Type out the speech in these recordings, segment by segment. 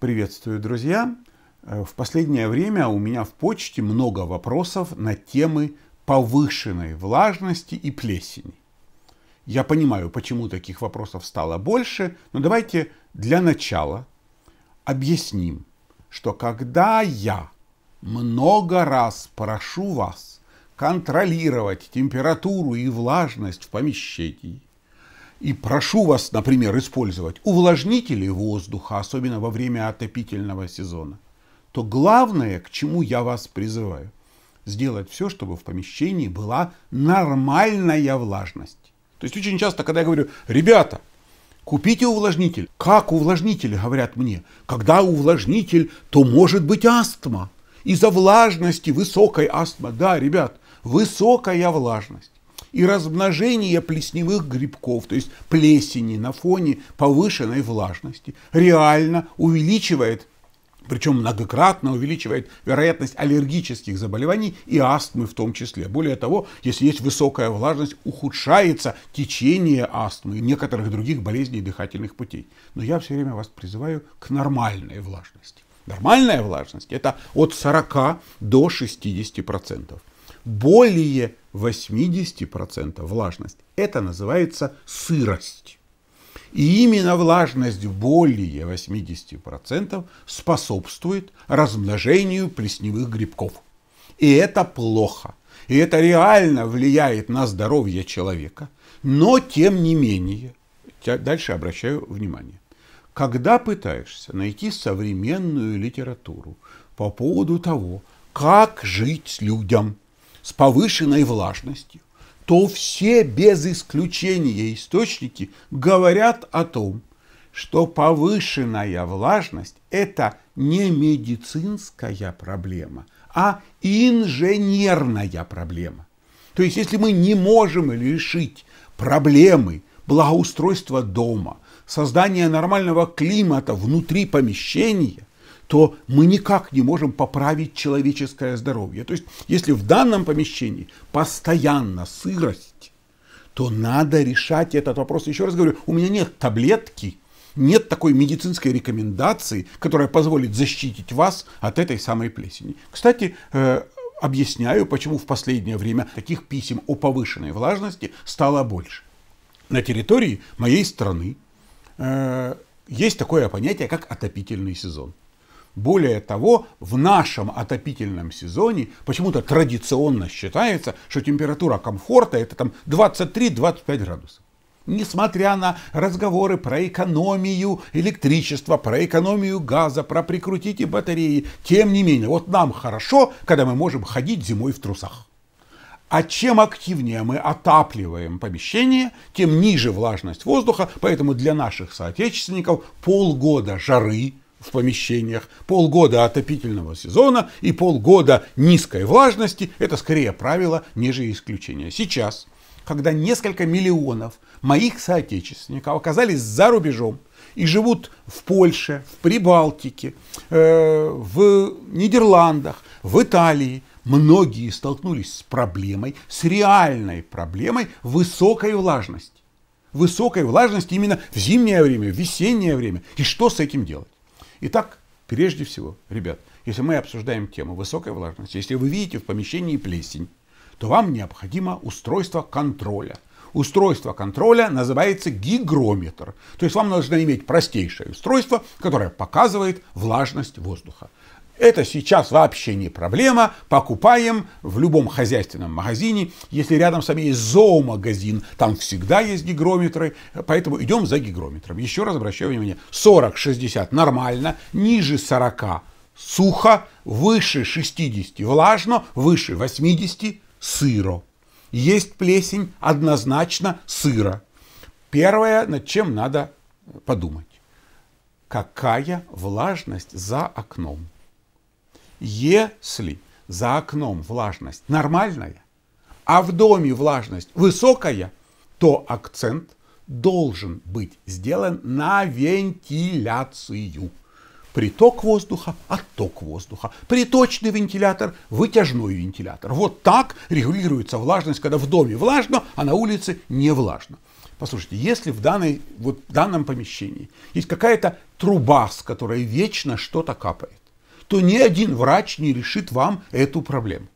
Приветствую, друзья! Э, в последнее время у меня в почте много вопросов на темы повышенной влажности и плесени. Я понимаю, почему таких вопросов стало больше, но давайте для начала объясним, что когда я много раз прошу вас контролировать температуру и влажность в помещении, и прошу вас, например, использовать увлажнители воздуха, особенно во время отопительного сезона, то главное, к чему я вас призываю, сделать все, чтобы в помещении была нормальная влажность. То есть очень часто, когда я говорю, ребята, купите увлажнитель. Как увлажнитель, говорят мне. Когда увлажнитель, то может быть астма. Из-за влажности, высокой астма. Да, ребят, высокая влажность и размножение плесневых грибков, то есть плесени на фоне повышенной влажности, реально увеличивает причем многократно увеличивает вероятность аллергических заболеваний и астмы в том числе. Более того, если есть высокая влажность, ухудшается течение астмы и некоторых других болезней дыхательных путей. Но я все время вас призываю к нормальной влажности. Нормальная влажность – это от 40 до 60%. Более 80% влажность – это называется сырость. И именно влажность более 80% способствует размножению плесневых грибков. И это плохо. И это реально влияет на здоровье человека. Но тем не менее, дальше обращаю внимание. Когда пытаешься найти современную литературу по поводу того, как жить людям с повышенной влажностью, то все без исключения источники говорят о том, что повышенная влажность – это не медицинская проблема, а инженерная проблема. То есть, если мы не можем решить проблемы благоустройства дома, создания нормального климата внутри помещения, то мы никак не можем поправить человеческое здоровье. То есть, если в данном помещении постоянно сырость, то надо решать этот вопрос. Еще раз говорю, у меня нет таблетки, нет такой медицинской рекомендации, которая позволит защитить вас от этой самой плесени. Кстати, э, объясняю, почему в последнее время таких писем о повышенной влажности стало больше. На территории моей страны э, есть такое понятие, как отопительный сезон. Более того, в нашем отопительном сезоне почему-то традиционно считается, что температура комфорта это там 23-25 градусов. Несмотря на разговоры про экономию электричества, про экономию газа, про прикрутите батареи, тем не менее, вот нам хорошо, когда мы можем ходить зимой в трусах. А чем активнее мы отапливаем помещение, тем ниже влажность воздуха, поэтому для наших соотечественников полгода жары в помещениях, полгода отопительного сезона и полгода низкой влажности – это скорее правило, нежели исключение. Сейчас, когда несколько миллионов моих соотечественников оказались за рубежом и живут в Польше, в Прибалтике, э, в Нидерландах, в Италии, многие столкнулись с проблемой, с реальной проблемой высокой влажности. Высокой влажности именно в зимнее время, в весеннее время. И что с этим делать? Итак, прежде всего, ребят, если мы обсуждаем тему высокой влажности, если вы видите в помещении плесень, то вам необходимо устройство контроля. Устройство контроля называется гигрометр. То есть вам нужно иметь простейшее устройство, которое показывает влажность воздуха. Это сейчас вообще не проблема. Покупаем в любом хозяйственном магазине. Если рядом с вами есть зоомагазин, там всегда есть гигрометры. Поэтому идем за гигрометром. Еще раз обращаю внимание. 40-60 нормально, ниже 40 сухо, выше 60 влажно, выше 80 сыро. Есть плесень, однозначно сыро. Первое, над чем надо подумать. Какая влажность за окном? Если за окном влажность нормальная, а в доме влажность высокая, то акцент должен быть сделан на вентиляцию. Приток воздуха, отток воздуха. Приточный вентилятор, вытяжной вентилятор. Вот так регулируется влажность, когда в доме влажно, а на улице не влажно. Послушайте, если в, данной, вот в данном помещении есть какая-то труба, с которой вечно что-то капает, то ни один врач не решит вам эту проблему.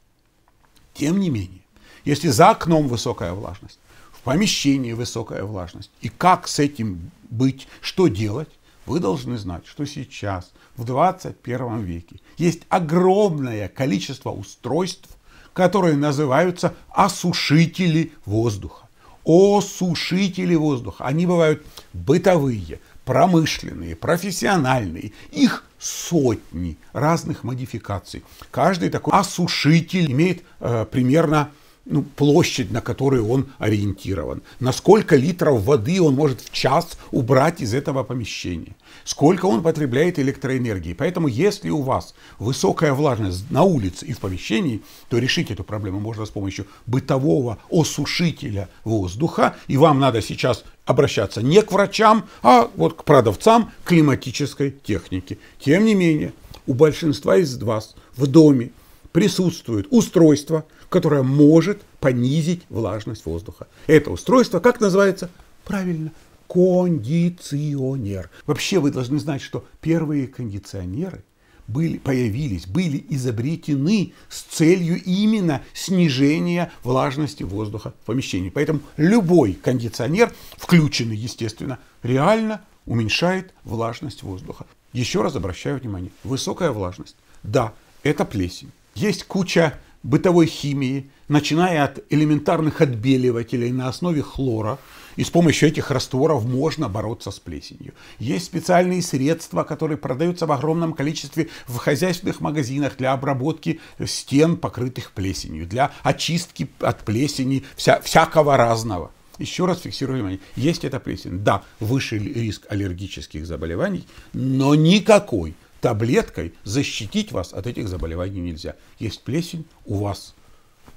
Тем не менее, если за окном высокая влажность, в помещении высокая влажность, и как с этим быть, что делать, вы должны знать, что сейчас, в 21 веке, есть огромное количество устройств, которые называются осушители воздуха. Осушители воздуха. Они бывают бытовые, промышленные, профессиональные. Их сотни разных модификаций. Каждый такой осушитель имеет э, примерно ну, площадь, на которую он ориентирован, на сколько литров воды он может в час убрать из этого помещения, сколько он потребляет электроэнергии. Поэтому, если у вас высокая влажность на улице и в помещении, то решить эту проблему можно с помощью бытового осушителя воздуха, и вам надо сейчас обращаться не к врачам, а вот к продавцам климатической техники. Тем не менее, у большинства из вас в доме присутствует устройство, которое может понизить влажность воздуха. Это устройство, как называется? Правильно, кондиционер. Вообще вы должны знать, что первые кондиционеры были, появились, были изобретены с целью именно снижения влажности воздуха в помещении. Поэтому любой кондиционер, включенный, естественно, реально уменьшает влажность воздуха. Еще раз обращаю внимание, высокая влажность. Да, это плесень. Есть куча бытовой химии, начиная от элементарных отбеливателей на основе хлора, и с помощью этих растворов можно бороться с плесенью. Есть специальные средства, которые продаются в огромном количестве в хозяйственных магазинах для обработки стен, покрытых плесенью, для очистки от плесени вся, всякого разного. Еще раз фиксирую внимание, есть эта плесень. Да, выше риск аллергических заболеваний, но никакой таблеткой защитить вас от этих заболеваний нельзя. Есть плесень, у вас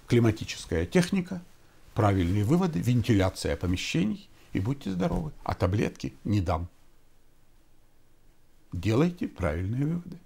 климатическая техника, правильные выводы, вентиляция помещений, и будьте здоровы. А таблетки не дам. Делайте правильные выводы.